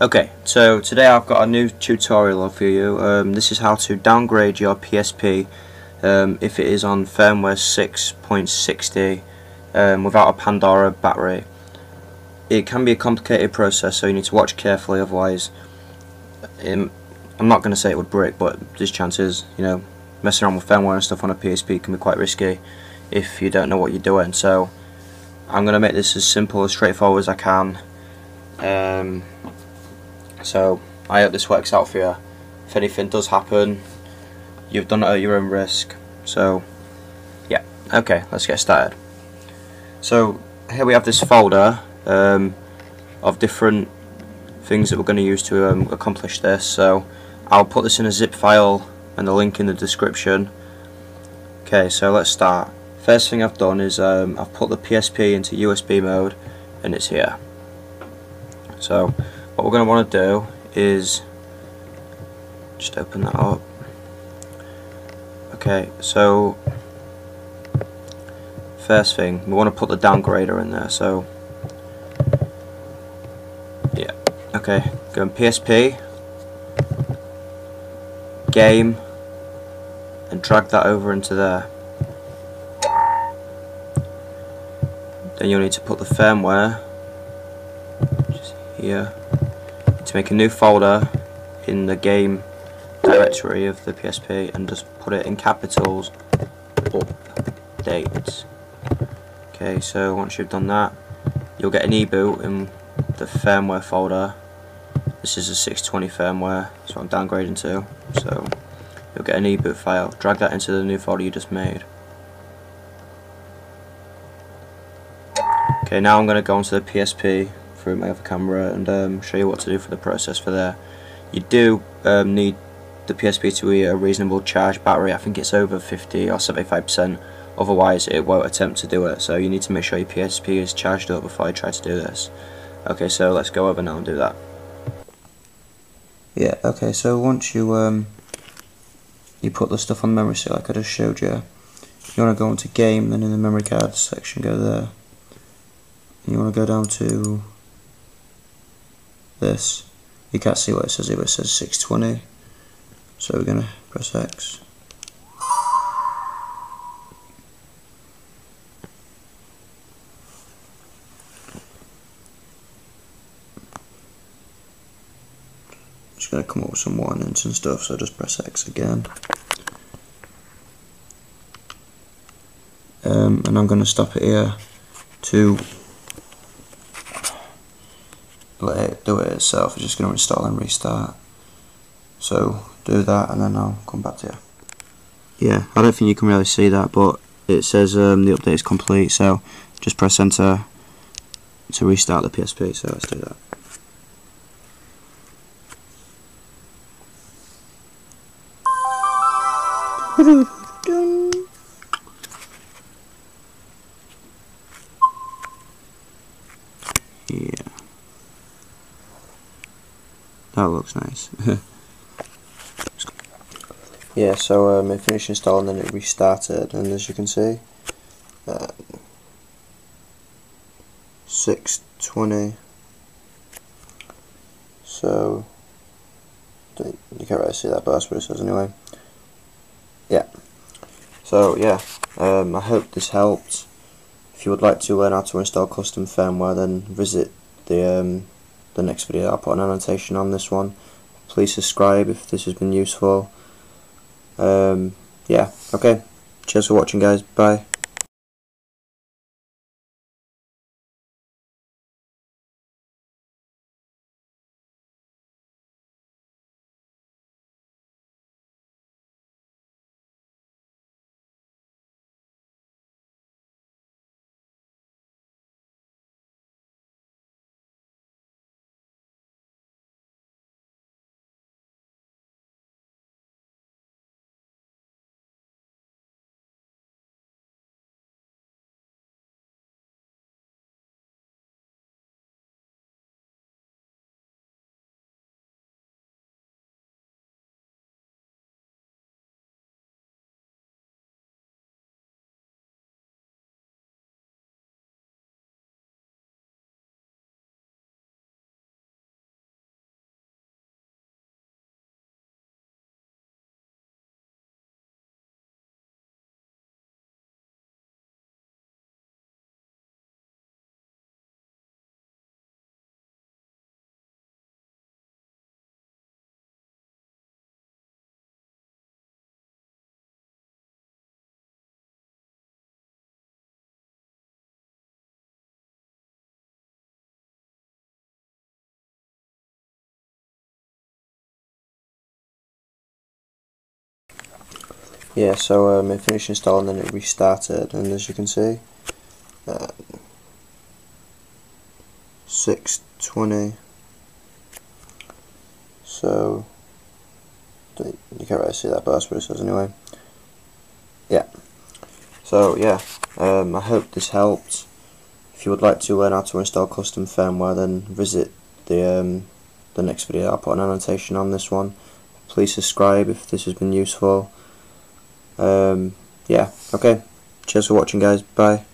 Okay, so today I've got a new tutorial for you. Um, this is how to downgrade your PSP um, if it is on firmware 6.60 um, without a Pandora battery. It can be a complicated process so you need to watch carefully otherwise um, I'm not going to say it would break but there's chances, you know, messing around with firmware and stuff on a PSP can be quite risky if you don't know what you're doing so I'm going to make this as simple as straightforward as I can um, so I hope this works out for you. If anything does happen, you've done it at your own risk. So yeah, okay, let's get started. So here we have this folder um, of different things that we're going to use to um, accomplish this. So I'll put this in a zip file and the link in the description. Okay, so let's start. First thing I've done is um, I've put the PSP into USB mode and it's here. So what we're going to want to do is just open that up. Okay so first thing we want to put the downgrader in there so yeah okay go in PSP game and drag that over into there. Then you'll need to put the firmware just here to make a new folder in the game directory of the PSP and just put it in capitals updates. Okay so once you've done that you'll get an e-boot in the firmware folder. This is a 620 firmware so I'm downgrading to so you'll get an e-boot file. Drag that into the new folder you just made. Okay now I'm going to go onto the PSP through my other camera and um, show you what to do for the process for there. You do um, need the PSP to be a reasonable charge battery, I think it's over 50 or 75%, otherwise it won't attempt to do it, so you need to make sure your PSP is charged up before you try to do this. Okay, so let's go over now and do that. Yeah, okay, so once you um, you put the stuff on memory stick like I just showed you, you want to go into game, then in the memory card section go there. And you want to go down to this. You can't see what it says here, but it says 620. So we're going to press X. Just going to come up with some warnings and stuff, so just press X again. Um, and I'm going to stop it here to let it do it itself. It's just going to install and restart. So do that and then I'll come back to you. Yeah, I don't think you can really see that, but it says um, the update is complete. So just press enter to restart the PSP. So let's do that. yeah. That looks nice. yeah, so um, it finished installing and then it restarted and as you can see uh, 620 so you can't really see that but that's what it says anyway. Yeah. So yeah um, I hope this helped. If you would like to learn how to install custom firmware then visit the um, the next video. I'll put an annotation on this one. Please subscribe if this has been useful. Um, yeah, okay. Cheers for watching guys. Bye. Yeah, so um, it finished installing and then it restarted, and as you can see, uh, 620. So you can't really see that, but that's what it says anyway. Yeah. So yeah, um, I hope this helped. If you would like to learn how to install custom firmware, then visit the um, the next video. I'll put an annotation on this one. Please subscribe if this has been useful. Um, yeah, okay. Cheers for watching, guys. Bye.